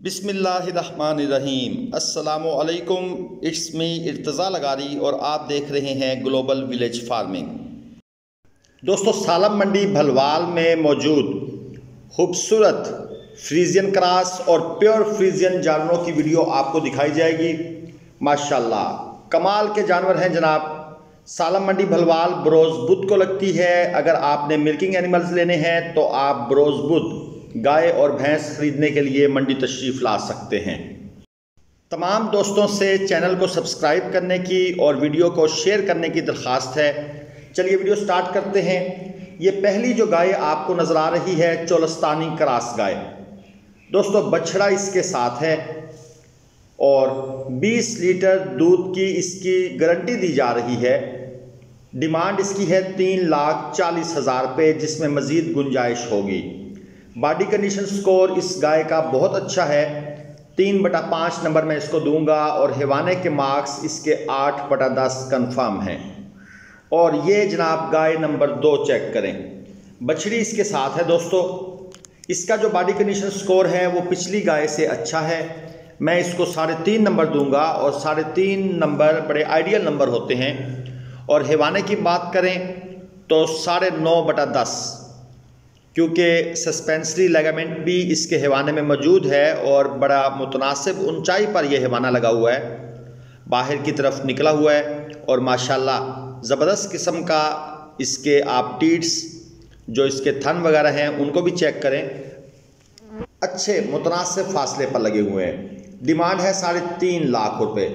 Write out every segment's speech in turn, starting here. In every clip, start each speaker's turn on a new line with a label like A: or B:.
A: बिसमीम असलकुम it's me Irtaza लगारी और आप देख रहे हैं ग्लोबल विलेज फ़ार्मिंग। दोस्तों, सालम मंडी भलवाल में मौजूद खूबसूरत फ्रीजियन क्रास और प्योर फ्रीजियन जानवरों की वीडियो आपको दिखाई जाएगी। माशाल्लाह। कमाल के जानवर हैं जनाब। सालम मंडी भलवाल बरोज़ बुध को लगती है। अगर आपने मिल्किंग एनिमल्स लेने हैं तो आप बरोज़ बुध गाय और भैंस खरीदने के लिए मंडी तशरीफ़ ला सकते हैं। तमाम दोस्तों से चैनल को सब्सक्राइब करने की और वीडियो को शेयर करने की दरख्वास्त है। चलिए वीडियो स्टार्ट करते हैं। ये पहली जो गाय आपको नज़र आ रही है, चोलस्तानी क्रास गाय। दोस्तों, बछड़ा इसके साथ है और 20 लीटर दूध की इसकी गारंटी दी जा रही है। डिमांड इसकी है तीन लाख चालीस हज़ार रुपये जिसमें मज़ीद गुंजाइश होगी। बॉडी कंडीशन स्कोर इस गाय का बहुत अच्छा है। तीन बटा पाँच नंबर मैं इसको दूँगा और हिवाने के मार्क्स इसके आठ बटा दस कन्फर्म हैं। और ये जनाब गाय नंबर दो चेक करें। बछड़ी इसके साथ है दोस्तों। इसका जो बॉडी कंडीशन स्कोर है वो पिछली गाय से अच्छा है। मैं इसको साढ़े तीन नंबर दूँगा और साढ़े तीन नंबर बड़े आइडियल नंबर होते हैं। और हिवाने की बात करें तो साढ़े नौ बटा दस। क्योंकि सस्पेंसरी लेगामेंट भी इसके हैवाने में मौजूद है और बड़ा मुतनासिब ऊंचाई पर यह हैवाना लगा हुआ है। बाहर की तरफ़ निकला हुआ है और माशाल्लाह ज़बरदस्त किस्म का इसके आप टीट्स, जो इसके थन वगैरह हैं, उनको भी चेक करें। अच्छे मुतनासिब फासले पर लगे हुए हैं। डिमांड है साढ़े तीन लाख रुपये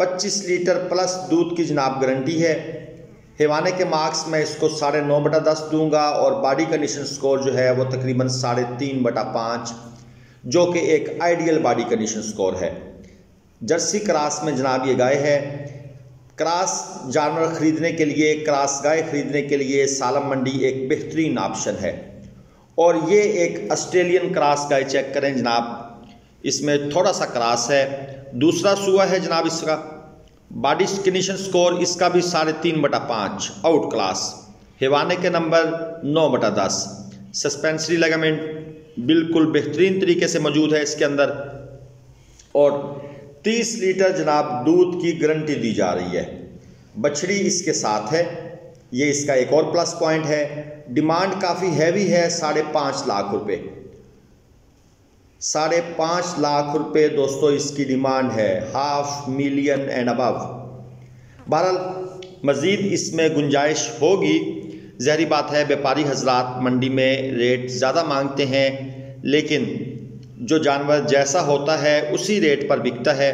A: पच्चीस लीटर प्लस दूध की जनाब गारंटी है। हिवाने के मार्क्स मैं इसको साढ़े नौ बटा दस दूँगा और बॉडी कंडीशन स्कोर जो है वो तकरीबन साढ़े तीन बटा पाँच, जो कि एक आइडियल बॉडी कंडीशन स्कोर है। जर्सी क्रास में जनाब ये गाय है। क्रास जानवर ख़रीदने के लिए क्रास गाय ख़रीदने के लिए सालम मंडी एक बेहतरीन ऑप्शन है। और ये एक ऑस्ट्रेलियन क्रास गाय चेक करें जनाब। इसमें थोड़ा सा क्रास है। दूसरा सुआ है जनाब इसका। बॉडी कंडीशन स्कोर इसका भी साढ़े तीन बटा पाँच। आउट क्लास हिवाने के नंबर नौ बटा दस। सस्पेंसरी लेगामेंट बिल्कुल बेहतरीन तरीके से मौजूद है इसके अंदर। और 30 लीटर जनाब दूध की गारंटी दी जा रही है। बछड़ी इसके साथ है। ये इसका एक और प्लस पॉइंट है। डिमांड काफ़ी हैवी है, साढ़े पाँच लाख रुपए। साढ़े पाँच लाख रुपए दोस्तों इसकी डिमांड है, हाफ़ मिलियन एंड अबव बहरहाल, मज़ीद इसमें गुंजाइश होगी। जहरी बात है, व्यापारी हजरात मंडी में रेट ज़्यादा मांगते हैं, लेकिन जो जानवर जैसा होता है, उसी रेट पर बिकता है।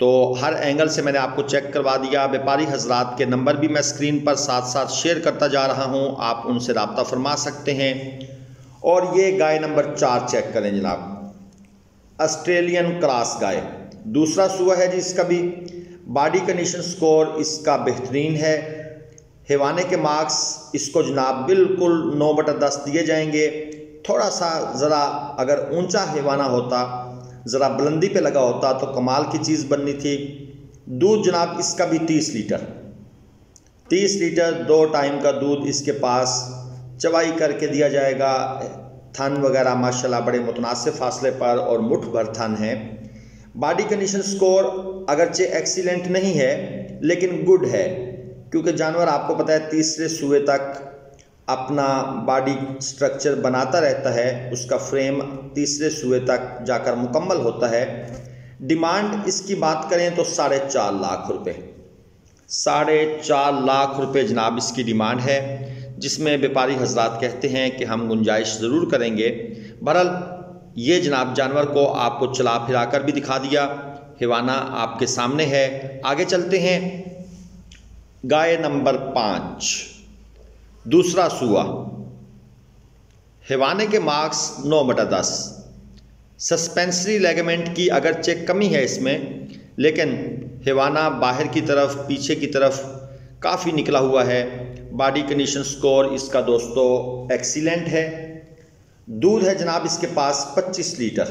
A: तो हर एंगल से मैंने आपको चेक करवा दिया। व्यापारी हजरात के नंबर भी मैं स्क्रीन पर साथ साथ शेयर करता जा रहा हूँ। आप उनसे रबता फरमा सकते हैं। और ये गाय नंबर चार चेक करें जनाब। ऑस्ट्रेलियन क्रॉस गाय। दूसरा सुआ है जी इसका भी। बॉडी कंडीशन स्कोर इसका बेहतरीन है। हैवाने के मार्क्स इसको जनाब बिल्कुल नौ बटा दस दिए जाएँगे। थोड़ा सा ज़रा अगर ऊँचा हैवाना होता, ज़रा बुलंदी पे लगा होता तो कमाल की चीज़ बननी थी। दूध जनाब इसका भी तीस लीटर। तीस लीटर दो टाइम का दूध इसके पास चवाई करके दिया जाएगा। थन वगैरह, माशाल्लाह, बड़े मुतनासिब फासले पर और मुठ भर थन है। बॉडी कंडीशन स्कोर अगरचे एक्सीलेंट नहीं है, लेकिन गुड है, क्योंकि जानवर आपको पता है तीसरे सुए तक अपना बॉडी स्ट्रक्चर बनाता रहता है, उसका फ्रेम तीसरे सुए तक जाकर मुकम्मल होता है। डिमांड इसकी बात करें तो साढ़े चार लाख रुपए। साढ़े चार लाख रुपए जनाब इसकी डिमांड है। जिसमें व्यापारी हजरात कहते हैं कि हम गुंजाइश ज़रूर करेंगे। बहरहाल, ये जनाब जानवर को आपको चला फिरा कर भी दिखा दिया। हिवाना आपके सामने है। आगे चलते हैं। गाय नंबर पाँच। दूसरा सुआ। हिवाने के मार्क्स नौ बटा दस। सस्पेंसरी लेगमेंट की अगरचे कमी है इसमें, लेकिन हिवाना बाहर की तरफ़, पीछे की तरफ़ काफ़ी निकला हुआ है। बॉडी कंडीशन स्कोर इसका दोस्तों एक्सीलेंट है। दूध है जनाब इसके पास 25 लीटर।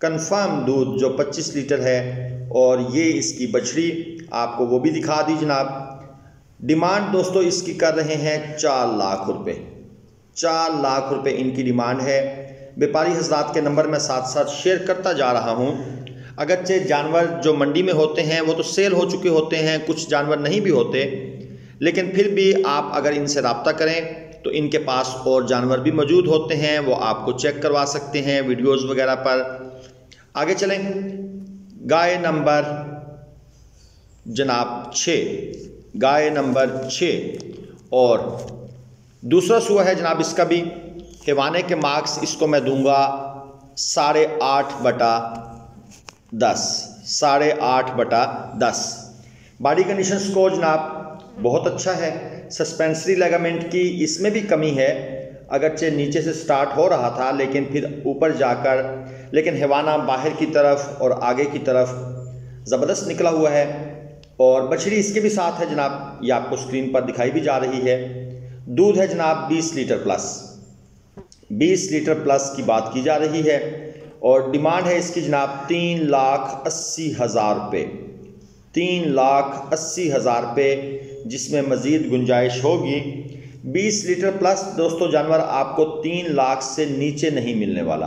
A: कंफर्म दूध जो 25 लीटर है और ये इसकी बछड़ी आपको वो भी दिखा दी जनाब। डिमांड दोस्तों इसकी कर रहे हैं चार लाख रुपए। चार लाख रुपए इनकी डिमांड है। व्यापारी हजरात के नंबर मैं साथ साथ शेयर करता जा रहा हूँ। अगरचे जानवर जो मंडी में होते हैं, वो तो सेल हो चुके होते हैं, कुछ जानवर नहीं भी होते। लेकिन फिर भी आप अगर इनसे रबता करें तो इनके पास और जानवर भी मौजूद होते हैं, वो आपको चेक करवा सकते हैं वीडियोस वगैरह पर। आगे चलें। गाय नंबर जनाब छ। गाय नंबर छ। और दूसरा सुआ है जनाब इसका भी। हिवाने के मार्क्स इसको मैं दूँगा साढ़े आठ बटा दस, साढ़े आठ बटा दस। बॉडी कंडीशन स्कोर जनाब, बहुत अच्छा है। सस्पेंसरी लेगामेंट की इसमें भी कमी है। अगरचे नीचे से स्टार्ट हो रहा था, लेकिन फिर ऊपर जाकर, लेकिन हैवाना बाहर की तरफ़ और आगे की तरफ़ ज़बरदस्त निकला हुआ है। और बछड़ी इसके भी साथ है जनाब, ये आपको स्क्रीन पर दिखाई भी जा रही है। दूध है जनाब 20 लीटर प्लस 20 लीटर प्लस की बात की जा रही है। और डिमांड है इसकी जनाब तीन लाख अस्सी हज़ार रुपये तीन लाख अस्सी हज़ार रुपये जिसमें मज़ीद गुंजाइश होगी। 20 लीटर प्लस, दोस्तों जानवर आपको तीन लाख से नीचे नहीं मिलने वाला।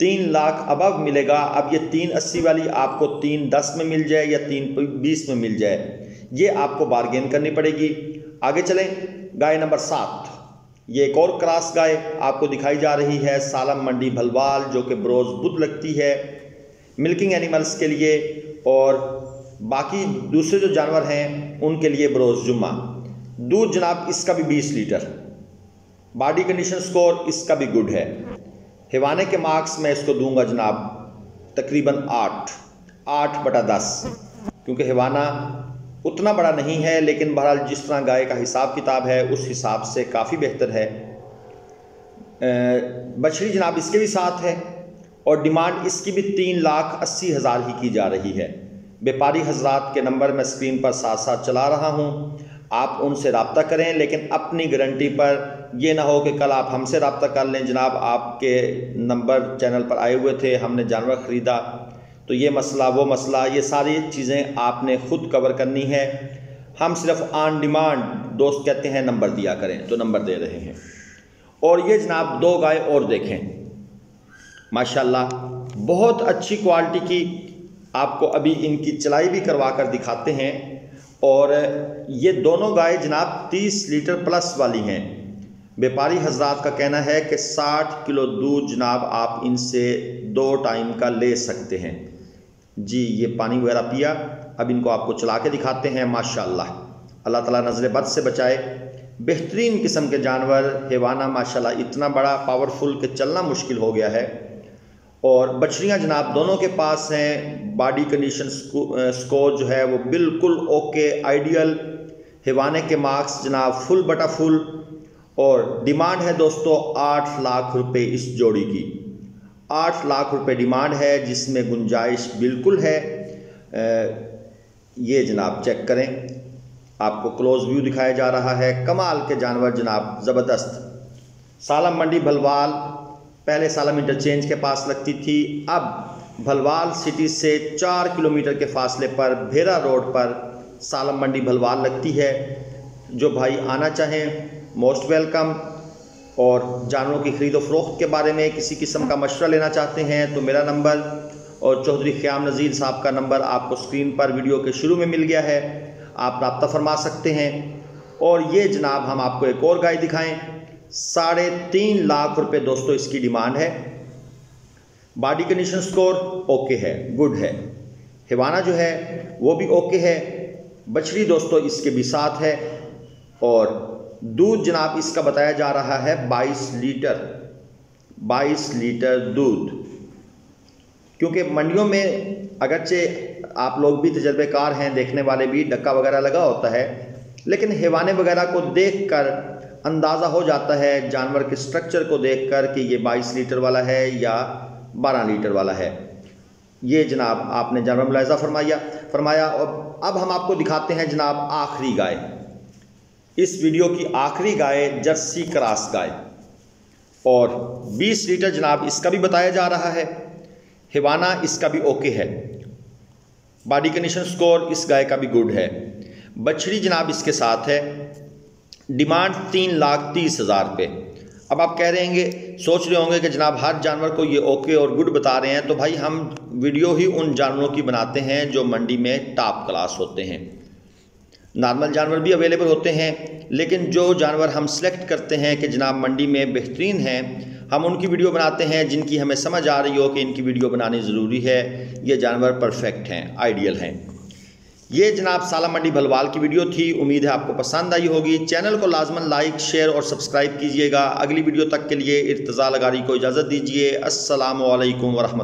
A: तीन लाख अबव मिलेगा। अब ये तीन अस्सी वाली आपको तीन दस में मिल जाए या तीन बीस में मिल जाए, ये आपको बारगेन करनी पड़ेगी। आगे चलें, गाय नंबर सात। ये एक और क्रॉस गाय आपको दिखाई जा रही है, सालम मंडी भलवाल, जो कि ब्रोज बुद्ध लगती है, मिल्किंग एनिमल्स के लिए, और बाकी दूसरे जो जानवर हैं, उनके लिए बरोज़ जुम्मा। दूध जनाब, इसका भी 20 लीटर। बॉडी कंडीशन स्कोर, इसका भी गुड है। हिवाने के मार्क्स मैं इसको दूँगा जनाब, तकरीबन आठ। आठ बटा दस। क्योंकि हिवाना उतना बड़ा नहीं है, लेकिन बहरहाल जिस तरह गाय का हिसाब किताब है, उस हिसाब से काफ़ी बेहतर है। बछड़ी जनाब इसके भी साथ है, और डिमांड इसकी भी तीन लाख अस्सी हज़ार ही की जा रही है। व्यापारी हजरात के नंबर मैं स्क्रीन पर साथ साथ चला रहा हूँ। आप उनसे रबता करें, लेकिन अपनी गारंटी पर यह ना हो कि कल आप हमसे रबता कर लें। जनाब, आपके नंबर चैनल पर आए हुए थे, हमने जानवर ख़रीदा तो ये मसला, वो मसला, ये सारी चीज़ें आपने ख़ुद कवर करनी है। हम सिर्फ़ ऑन डिमांड दोस्त कहते हैं, नंबर दिया करें तो नंबर दे रहे हैं। और ये जनाब दो गाय और देखें। माशाल्लाह, बहुत अच्छी क्वालिटी की आपको अभी इनकी चलाई भी करवा कर दिखाते हैं। और ये दोनों गाय जनाब 30 लीटर प्लस वाली हैं। व्यापारी हजरात का कहना है कि 60 किलो दूध जनाब आप इनसे दो टाइम का ले सकते हैं। जी, ये पानी वगैरह पिया। अब इनको आपको चला के दिखाते हैं, माशाल्लाह। अल्लाह ताला नज़र बद से बचाए। बेहतरीन किस्म के जानवर, हेवाना, माशाल्लाह, इतना बड़ा पावरफुल कि चलना मुश्किल हो गया है। और बछड़ियाँ जनाब, दोनों के पास हैं। बॉडी कंडीशन स्कोर जो है, वो बिल्कुल ओके आइडियल हिवाने के मार्क्स जनाब फुल बटा फुल और डिमांड है दोस्तों, आठ लाख रुपए इस जोड़ी की। आठ लाख रुपए डिमांड है, जिसमें गुंजाइश बिल्कुल है। ये जनाब चेक करें। आपको क्लोज व्यू दिखाया जा रहा है। कमाल के जानवर जनाब, ज़बरदस्त। सालम मंडी, भलवाल। पहले सालम इंटरचेंज के पास लगती थी। अब भलवाल सिटी से चार किलोमीटर के फासले पर, भेरा रोड पर सालम मंडी, भलवाल लगती है। जो भाई आना चाहें, मोस्ट वेलकम। और जानवरों की ख़रीद फरोख्त के बारे में किसी किस्म का मशवरा लेना चाहते हैं तो मेरा नंबर और चौधरी ख़्याम नज़ीर साहब का नंबर आपको स्क्रीन पर वीडियो के शुरू में मिल गया है। आप रबता फरमा सकते हैं। और ये जनाब हम आपको एक और गाय दिखाएँ। साढ़े तीन लाख रुपए दोस्तों इसकी डिमांड है। बॉडी कंडीशन स्कोर ओके है, गुड है। हिवाना जो है, वो भी ओके है। बछड़ी दोस्तों इसके भी साथ है। और दूध जनाब इसका बताया जा रहा है 22 लीटर 22 लीटर दूध। क्योंकि मंडियों में अगरचे आप लोग भी तजर्बेकार हैं, देखने वाले भी, डक्का वगैरह लगा होता है, लेकिन हेवाने वगैरह को देखकर अंदाज़ा हो जाता है, जानवर के स्ट्रक्चर को देखकर कि ये 22 लीटर वाला है या 12 लीटर वाला है। ये जनाब आपने जानवर मुलायजा फरमाया फरमाया, और अब हम आपको दिखाते हैं जनाब आखिरी गाय। इस वीडियो की आखिरी गाय जर्सी क्रास गाय। और 20 लीटर जनाब इसका भी बताया जा रहा है। हिवाना इसका भी ओके है। बॉडी कंडीशन स्कोर इस गाय का भी गुड है। बछड़ी जनाब इसके साथ है। डिमांड तीन लाख तीस हज़ार रुपये अब आप कह रहे होंगे, सोच रहे होंगे कि जनाब हर जानवर को ये ओके और गुड बता रहे हैं तो भाई हम वीडियो ही उन जानवरों की बनाते हैं जो मंडी में टॉप क्लास होते हैं। नॉर्मल जानवर भी अवेलेबल होते हैं, लेकिन जो जानवर हम सेलेक्ट करते हैं कि जनाब मंडी में बेहतरीन हैं, हम उनकी वीडियो बनाते हैं जिनकी हमें समझ आ रही हो कि इनकी वीडियो बनानी ज़रूरी है, ये जानवर परफेक्ट हैं आइडियल हैं। ये जनाब साला मंडी भलवाल की वीडियो थी, उम्मीद है आपको पसंद आई होगी। चैनल को लाजमन लाइक शेयर और सब्सक्राइब कीजिएगा। अगली वीडियो तक के लिए इर्तज़ा लगारी को इजाज़त दीजिए। असलकम वरहमल